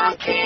monkey.